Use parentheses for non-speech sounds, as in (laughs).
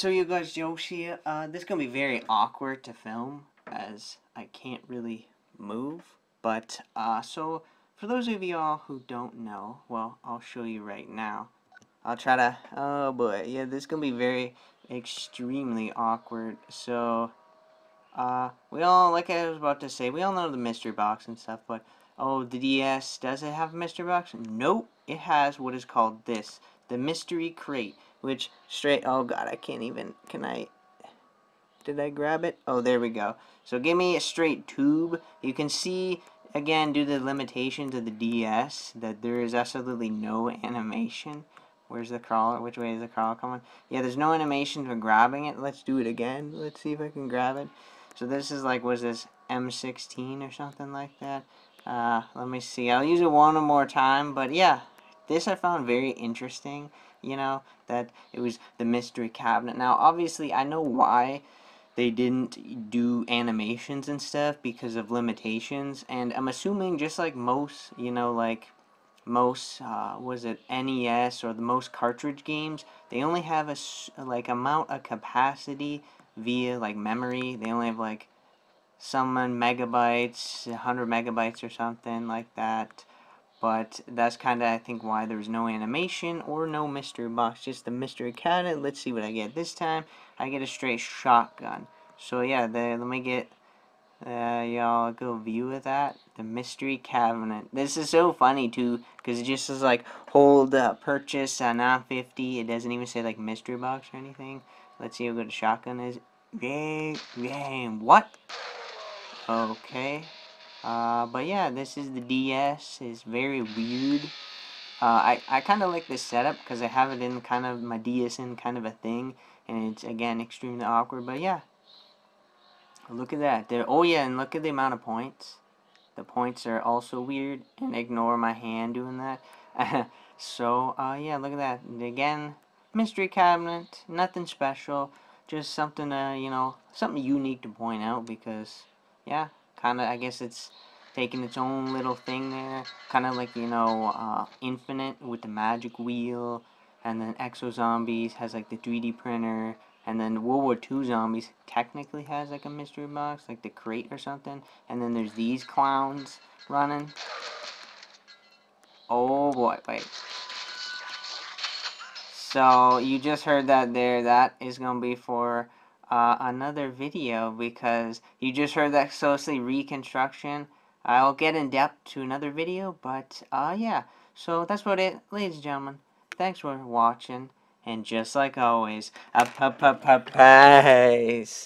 So you guys, here. Uh, this is gonna be very awkward to film as I can't really move. But uh, so for those of y'all who don't know, well, I'll show you right now. I'll try to. Oh boy, yeah, this is gonna be very extremely awkward. So, uh, we all like I was about to say, we all know the mystery box and stuff, but oh, the DS does it have a mystery box? Nope, it has what is called this, the mystery crate which straight, oh god, I can't even, can I, did I grab it? Oh, there we go. So give me a straight tube. You can see, again, due to the limitations of the DS, that there is absolutely no animation. Where's the crawler? Which way is the crawler coming? Yeah, there's no animation for grabbing it. Let's do it again. Let's see if I can grab it. So this is like, was this M16 or something like that? Uh, let me see. I'll use it one more time, but yeah, this I found very interesting, you know, that it was the mystery cabinet. Now, obviously, I know why they didn't do animations and stuff because of limitations, and I'm assuming just like most, you know, like most, uh, was it NES or the most cartridge games, they only have a, like, amount of capacity via, like, memory. They only have, like, some megabytes, 100 megabytes or something like that. But that's kind of, I think, why there's no animation or no mystery box. Just the mystery cabinet. Let's see what I get this time. I get a straight shotgun. So, yeah, the, let me get uh, y'all go view of that. The mystery cabinet. This is so funny, too, because it just says, like, hold purchase uh, 950. It doesn't even say, like, mystery box or anything. Let's see how good a shotgun is. Game, game, what? Okay. Uh, but yeah, this is the DS. It's very weird. Uh, I, I kind of like this setup because I have it in kind of my DS in kind of a thing. And it's, again, extremely awkward. But yeah. Look at that. There. Oh yeah, and look at the amount of points. The points are also weird. And ignore my hand doing that. (laughs) so, uh, yeah, look at that. Again, mystery cabinet. Nothing special. Just something, uh, you know, something unique to point out because, yeah, kind of, I guess it's taking its own little thing there. Kind of like, you know, uh, Infinite with the magic wheel. And then Exo Zombies has like the 3D printer. And then World War II Zombies technically has like a mystery box, like the crate or something. And then there's these clowns running. Oh boy, wait. So you just heard that there. That is going to be for uh, another video because you just heard that Socially Reconstruction. I'll get in depth to another video, but uh, yeah. So that's about it, ladies and gentlemen. Thanks for watching, and just like always, up, up, up, up, peace.